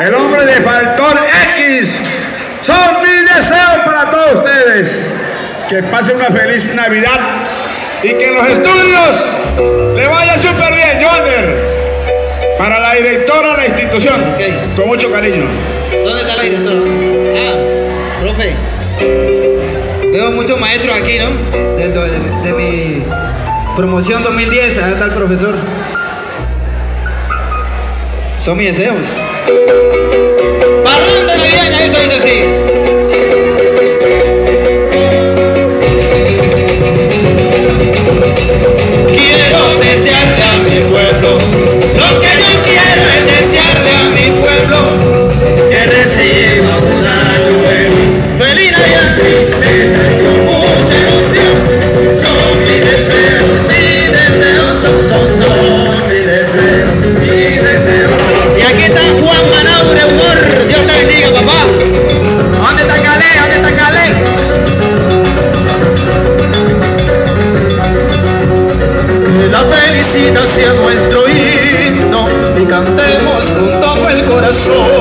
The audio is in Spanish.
el hombre de Faltón X. Son mis deseos para todos ustedes. Que pasen una feliz Navidad y que en los estudios le vaya súper bien, Joander. Para la directora de la institución, con mucho cariño. ¿Dónde está la directora? Ah, profe. Veo muchos maestros aquí, ¿no? De, de mi promoción 2010, ahí está el profesor. Son mis deseos. பரந்தனை Pasita sea nuestro himno y cantemos con todo el corazón.